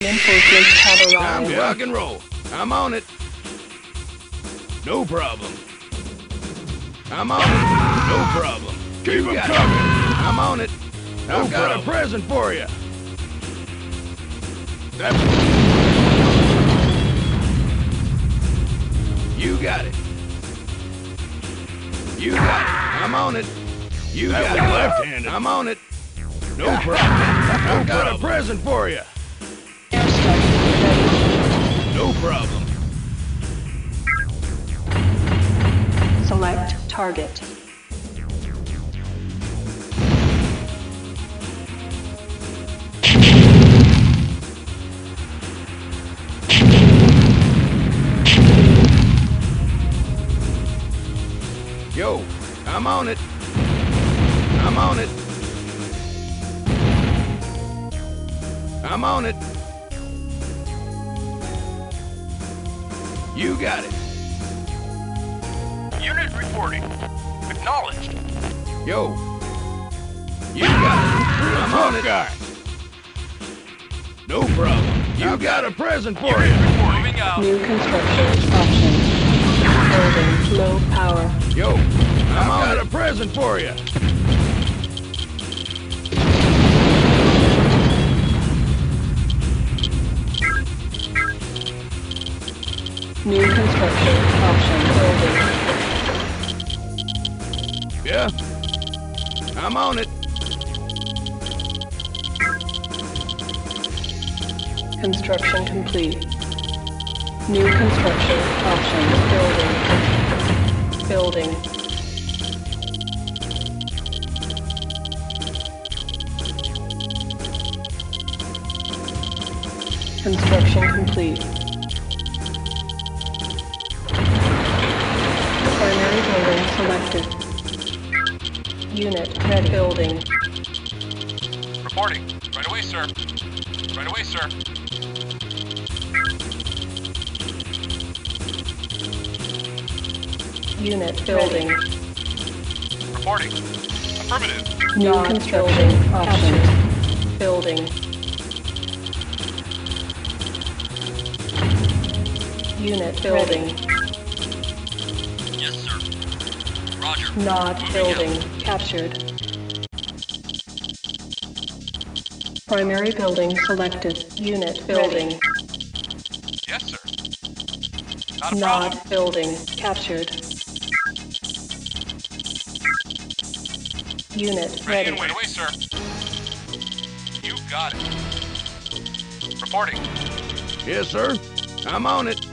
Reinforcements have Time to rock and roll. I'm on it. No problem. I'm on it. No problem. Keep You 'em got it. coming. I'm on it. No I've got a present for you. That's You got it. You got it. I'm on it. You That got it. left-handed. I'm on it. No problem. I've got a present for you. Target. Yo, I'm on it. I'm on it. I'm on it. You got it. Unit reporting. Acknowledged. Yo. You got it. Real I'm on it. guy. No problem. You got a present for you. Moving out. New construction options. Building low power. Yo, I'm on got a present for you. New construction option. Building. Yeah. I'm on it. Construction complete. New construction options. Building. Building. Construction complete. Primary building selected. Unit ready. Building. Reporting. Right away, sir. Right away, sir. Unit building. Reporting. Affirmative. New construction options. Building. Unit building. Yes, sir. Roger. Not building captured. Primary building selected. Unit building. Yes, sir. Not a problem. Building captured. Unit Ready ready. and wait away, sir. You got it. Reporting. Yes, sir. I'm on it.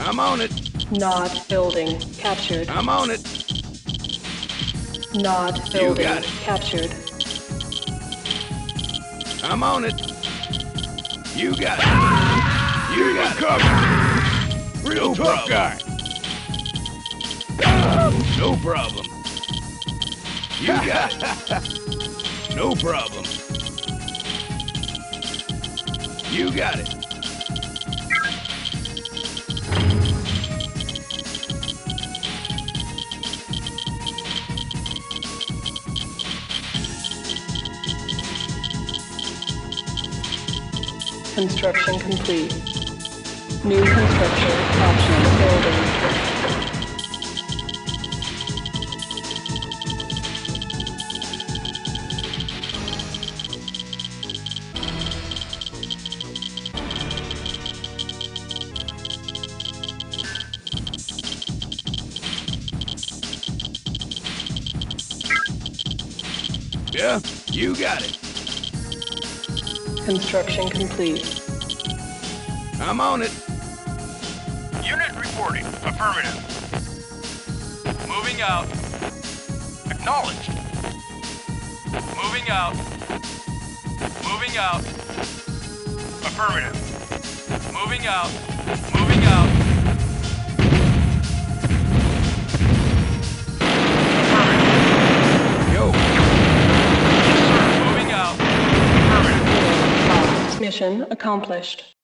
I'm on it. Not building captured. I'm on it. Not You building got it. captured. I'm on it. You got it. Ah! You got it. Real No tough problem. guy. No problem. You got it. No problem. You got it. Construction complete. New construction option building. Yeah, you got it. Construction complete. I'm on it. Unit reporting. Affirmative. Moving out. Acknowledged. Moving out. Moving out. Affirmative. Moving out. Moving out. Mission accomplished.